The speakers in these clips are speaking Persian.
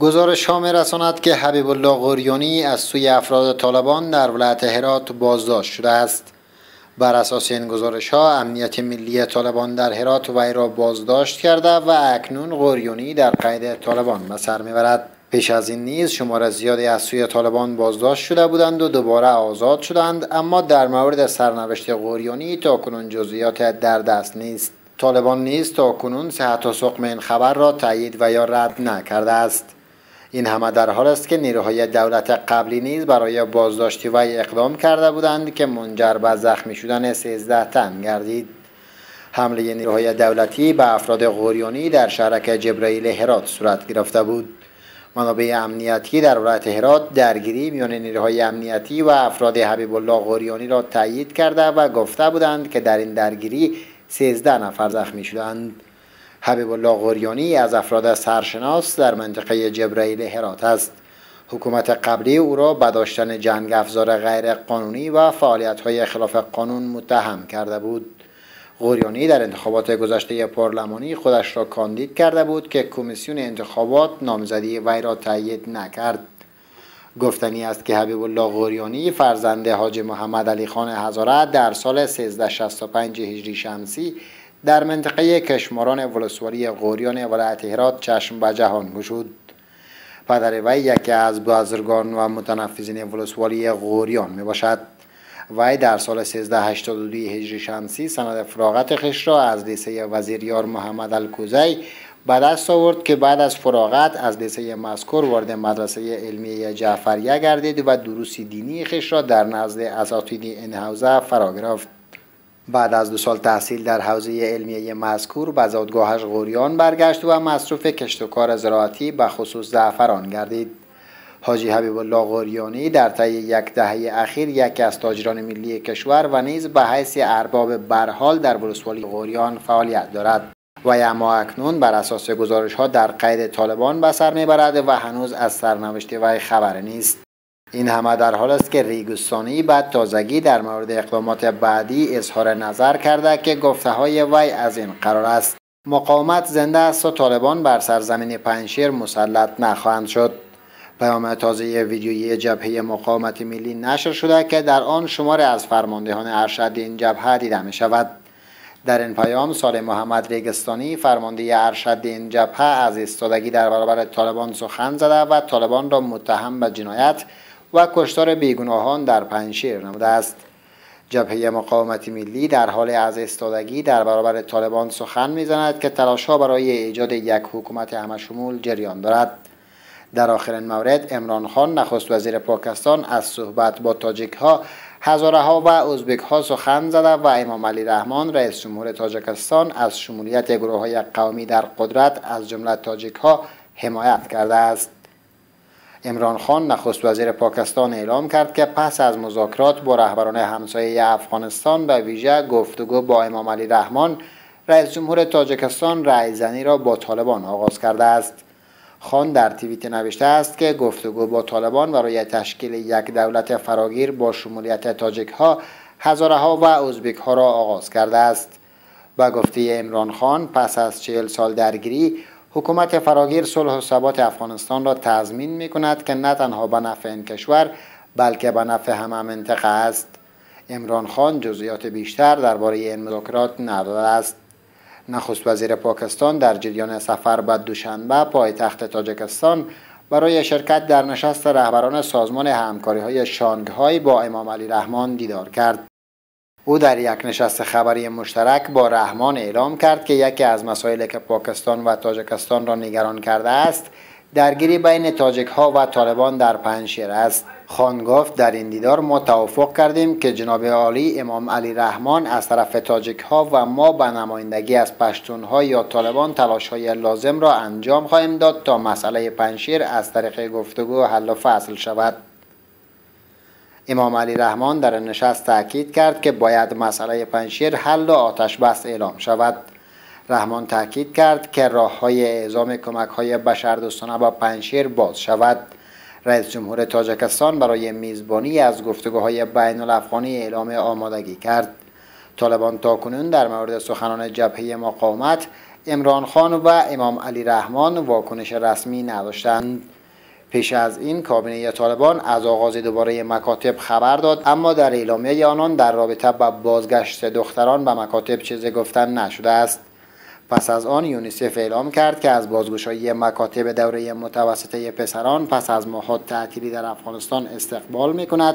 گزارش ها رساند که حبیب الله غوریانی از سوی افراد طالبان در ولایت هرات بازداشت شده است. بر اساس این گزارش ها امنیت ملی طالبان در هرات وی را بازداشت کرده و اکنون غوریانی در قید طالبان به سر می‌برد. پیش از این نیز شمار زیادی از سوی طالبان بازداشت شده بودند و دوباره آزاد شدند اما در مورد سرنوشت غوریانی تا کنون جزئیات در دست نیست. طالبان نیز تا کنون صحت و سقم این خبر را تایید و یا رد نکرده است. این همه در حال است که نیروهای دولت قبلی نیز برای بازداشتی وی اقدام کرده بودند که منجر به زخمی شدن 13 تن گردید. حمله نیروهای دولتی به افراد غوریانی در شهرک جبرائیل هرات صورت گرفته بود. منابع امنیتی در ولایت هرات درگیری میان نیروهای امنیتی و افراد حبیب الله غوریانی را تایید کرده و گفته بودند که در این درگیری 13 نفر زخمی شدند. حبیب الله غوریانی از افراد سرشناس در منطقه جبرائیل هرات است. حکومت قبلی او را به داشتن جنگ افزار غیر قانونی و فعالیت های خلاف قانون متهم کرده بود. غوریانی در انتخابات گذشته پارلمانی خودش را کاندید کرده بود که کمیسیون انتخابات نامزدی وی را تایید نکرد. گفتنی است که حبیب الله غوریانی فرزند حاج محمد علی خان هزاره در سال 1365 هجری شمسی در منطقه کشماران ولسوالی غوریان ولایت هرات چشم به جهان گشود. پدر وی یکی از بازرگان و متنفذین ولسوالی غوریان می باشد وی در سال 1382 هجری شمسی سند فراغت خش را از لیسه وزیریار محمد الکوزی به دست آورد که بعد از فراغت از لیسه مذکور وارد مدرسه علمی جعفریه گردید و دروسی دینی خش را در نزد اساتید این حوزه فرا گرفت. بعد از دو سال تحصیل در حوزه علمیه مذکور به زادگاهش غوریان برگشت و مصروف کشت و کار زراعتی به خصوص زعفران گردید. حاجی حبیب الله غوریانی در طی یک دهه اخیر یکی از تاجران ملی کشور و نیز به حیث ارباب برحال در ولسوالی غوریان فعالیت دارد. و اما اکنون بر اساس گزارش ها در قید طالبان به سر می‌برد و هنوز از سرنوشت وی خبر نیست. این همه در حال است که ریگستانی بعد تازگی در مورد اقدامات بعدی اظهار نظر کرده که گفته های وی از این قرار است. مقاومت زنده است و طالبان بر سرزمین پنشیر مسلط نخواهند شد. پیام تازه ویدیویی جبهه مقاومت ملی نشر شده که در آن شمار از فرماندهان ارشد این جبهه دیده می شود در این پیام سال محمد ریگستانی فرمانده ارشد این جبهه از استادگی در برابر طالبان سخن زده و طالبان را متهم به جنایت و کشتار بیگناهان در پنشیر نموده است. جبهه مقاومت ملی در حال از استادگی در برابر طالبان سخن می‌زند که تلاش برای ایجاد یک حکومت همشمول جریان دارد. در آخرین مورد امران خان نخست وزیر پاکستان از صحبت با تاجیک ها هزاره ها و ازبک ها سخن زده و امام علی رحمان رئیس جمهور تاجکستان از شمولیت گروه های قومی در قدرت از جمله تاجیک ها حمایت کرده است. امران خان نخست وزیر پاکستان اعلام کرد که پس از مذاکرات با رهبران همسایه افغانستان به ویژه گفتگو با امام علی رحمان رئیس جمهور تاجکستان رأی را با طالبان آغاز کرده است. خان در تیویت نوشته است که گفتگو با طالبان برای تشکیل یک دولت فراگیر با شمولیت تاجک ها هزاره ها و ازبک ها را آغاز کرده است. با گفته امران خان پس از چهل سال درگیری حکومت فراگیر صلح و ثبات افغانستان را تضمین می کند که نه تنها به نفع این کشور بلکه به نفع همه منطقه است امران خان جزئیات بیشتر درباره این مذاکرات نداده است نخست وزیر پاکستان در جریان سفر به دوشنبه پایتخت تاجکستان برای شرکت در نشست رهبران سازمان همکاری های شانگهای با امام علی رحمان دیدار کرد. او در یک نشست خبری مشترک با رحمان اعلام کرد که یکی از مسائلی که پاکستان و تاجکستان را نگران کرده است درگیری بین تاجک ها و طالبان در پنشیر است. خان گفت در این دیدار ما توافق کردیم که جناب عالی امام علی رحمان از طرف تاجک ها و ما به نمایندگی از پشتون ها یا طالبان تلاش های لازم را انجام خواهیم داد تا مسئله پنشیر از طریق گفتگو حل و فصل شود. امام علی رحمان در نشست تاکید کرد که باید مسئله پنشیر حل و آتش بس اعلام شود. رحمان تاکید کرد که راه های اعزام کمک های بشردوستانه با پنشیر باز شود. رئیس جمهور تاجکستان برای میزبانی از گفتگوهای بین الافغانی اعلام آمادگی کرد. طالبان تاکنون در مورد سخنان جبهه مقاومت امران خان و امام علی رحمان واکنش رسمی نداشتند. پیش از این کابینه طالبان از آغاز دوباره مکاتب خبر داد اما در اعلامیه آنان در رابطه با بازگشت دختران به مکاتب چیزی گفتن نشده است. پس از آن یونیسف اعلام کرد که از بازگشایی مکاتب دوره متوسطه پسران پس از ماهات تعطیلی در افغانستان استقبال می کند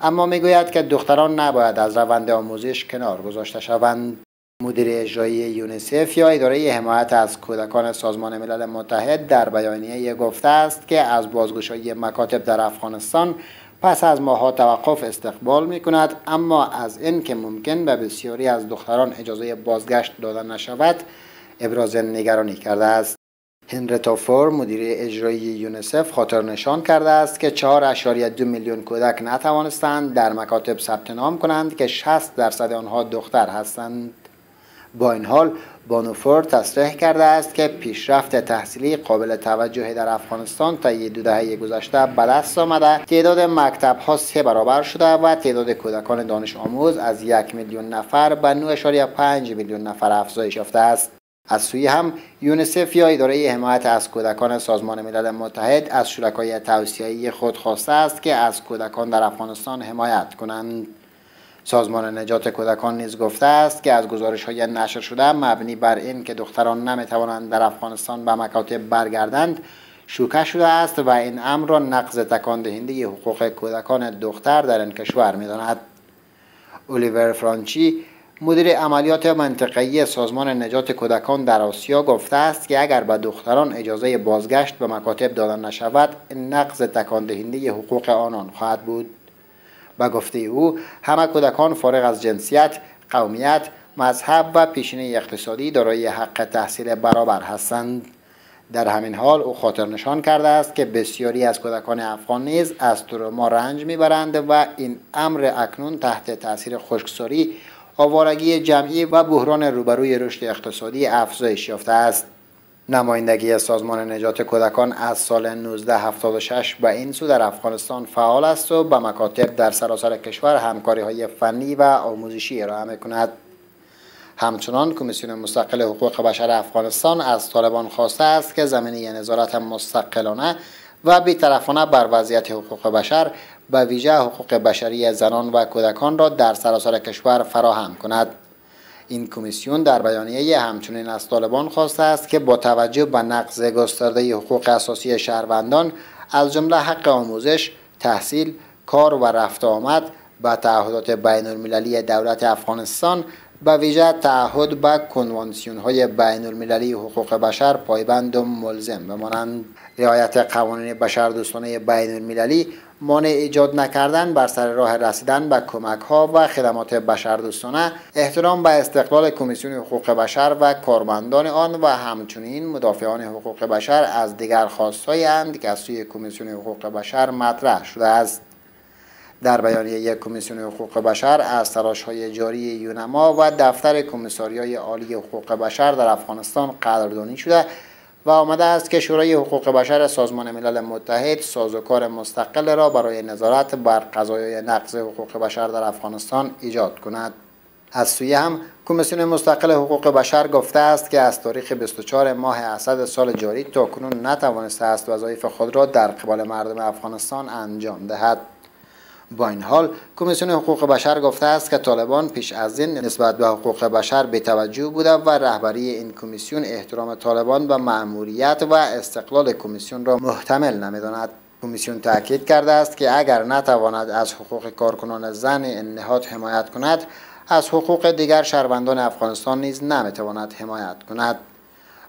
اما می‌گوید که دختران نباید از روند آموزش کنار گذاشته شوند. مدیر اجرایی یونیسف یا اداره حمایت از کودکان سازمان ملل متحد در بیانیه گفته است که از بازگشایی مکاتب در افغانستان پس از ماها توقف استقبال می کند اما از این که ممکن به بسیاری از دختران اجازه بازگشت داده نشود ابراز نگرانی کرده است. هنریتا فور مدیر اجرایی یونیسف خاطر نشان کرده است که 4.2 میلیون کودک نتوانستند در مکاتب ثبت نام کنند که 60 درصد آنها دختر هستند. با این حال بانوفور تصریح کرده است که پیشرفت تحصیلی قابل توجهی در افغانستان تا دو دهه گذشته به دست آمده. تعداد مکتب ها سه برابر شده و تعداد کودکان دانش آموز از یک میلیون نفر به 9.5 میلیون نفر افزایش یافته است. از سوی هم یونیسف یا اداره حمایت از کودکان سازمان ملل متحد از شرکای توصیه‌ای خود خواسته است که از کودکان در افغانستان حمایت کنند. سازمان نجات کودکان نیز گفته است که از گزارش های نشر شده مبنی بر این که دختران نمی توانند در افغانستان به مکاتب برگردند شوکه شده است و این امر را نقض تکان دهنده حقوق کودکان دختر در این کشور می داند. اولیور فرانچی مدیر عملیات منطقه‌ای سازمان نجات کودکان در آسیا گفته است که اگر به دختران اجازه بازگشت به مکاتب داده نشود نقض تکان دهنده حقوق آنان خواهد بود به گفته او همه کودکان فارغ از جنسیت قومیت مذهب و پیشینه اقتصادی دارای حق تحصیل برابر هستند. در همین حال او خاطر نشان کرده است که بسیاری از کودکان افغان نیز از تروما رنج می‌برند و این امر اکنون تحت تاثیر خشکساری آوارگی جمعی و بحران روبروی رشد اقتصادی افزایش یافته است. نمایندگی سازمان نجات کودکان از سال 1976 به این سو در افغانستان فعال است و به مکاتب در سراسر کشور همکاری های فنی و آموزشی ارائه می کند. همچنان کمیسیون مستقل حقوق بشر افغانستان از طالبان خواسته است که زمینه نظارت مستقلانه و بیطرفانه بر وضعیت حقوق بشر به ویژه حقوق بشری زنان و کودکان را در سراسر کشور فراهم کند. این کمیسیون در بیانیه همچنین از طالبان خواسته است که با توجه به نقض گسترده حقوق اساسی شهروندان از جمله حق آموزش، تحصیل، کار و رفت آمد به تعهدات بین المللی دولت افغانستان به ویژه تعهد به کنوانسیون های بین المللی حقوق بشر پایبند و ملزم بمانند. رعایت قوانین بشردوستانه بین المللی مانع ایجاد نکردن بر سر راه رسیدن به کمک ها و خدمات بشردوستانه احترام به استقلال کمیسیون حقوق بشر و کارمندان آن و همچنین مدافعان حقوق بشر از دیگر خواستهایند که از سوی کمیسیون حقوق بشر مطرح شده است. در بیانیه کمیسیون حقوق بشر از تلاش های جاری یونما و دفتر کمیساریای عالی حقوق بشر در افغانستان قدردانی شده و آمده است که شورای حقوق بشر سازمان ملل متحد سازوکار مستقل را برای نظارت بر قضایای نقض حقوق بشر در افغانستان ایجاد کند. از سوی هم کمیسیون مستقل حقوق بشر گفته است که از تاریخ 24 ماه اسد سال جاری تا کنون نتوانسته است وظایف خود را در قبال مردم افغانستان انجام دهد. با این حال کمیسیون حقوق بشر گفته است که طالبان پیش از این نسبت به حقوق بشر به توجه بوده و رهبری این کمیسیون احترام طالبان به مأموریت و استقلال کمیسیون را محتمل نمی‌داند. کمیسیون تاکید کرده است که اگر نتواند از حقوق کارکنان زن این نهاد حمایت کند از حقوق دیگر شهروندان افغانستان نیز نمی‌تواند حمایت کند.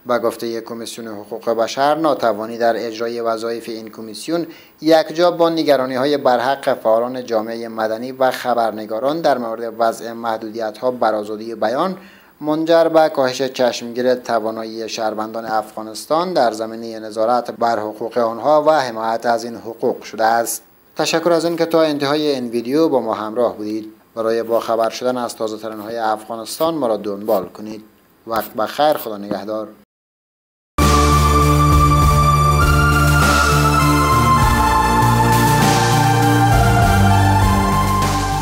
به گفته کمیسیون حقوق بشر ناتوانی در اجرای وظایف این کمیسیون یکجا با نگرانی های برحق فعالان جامعه مدنی و خبرنگاران در مورد وضع محدودیت ها بر آزادی بیان منجر به کاهش چشمگیر توانایی شهروندان افغانستان در زمینه نظارت بر حقوق آنها و حمایت از این حقوق شده است. تشکر از اینکه تا انتهای این ویدیو با ما همراه بودید. برای با خبر شدن از تازه های افغانستان ما را دنبال کنید. وقت بخیر خدا نگهدار.